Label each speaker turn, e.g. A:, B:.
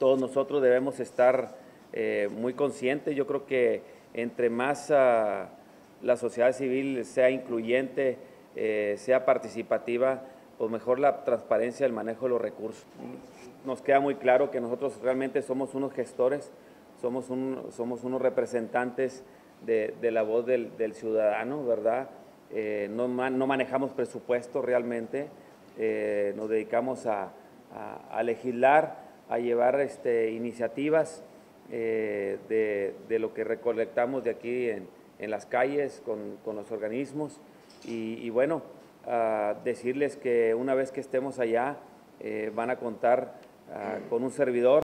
A: todos nosotros debemos estar eh, muy conscientes. Yo creo que entre más ah, la sociedad civil sea incluyente, eh, sea participativa, pues mejor la transparencia del manejo de los recursos. Nos queda muy claro que nosotros realmente somos unos gestores, somos, un, somos unos representantes de, la voz del, ciudadano, ¿verdad? Eh, no, no, manejamos presupuesto realmente, eh, nos dedicamos a, legislar, a llevar este, iniciativas eh, de, de, lo que recolectamos de aquí en, en las calles con, con, los organismos. Y, y bueno, decirles que una vez que estemos allá van a contar con un servidor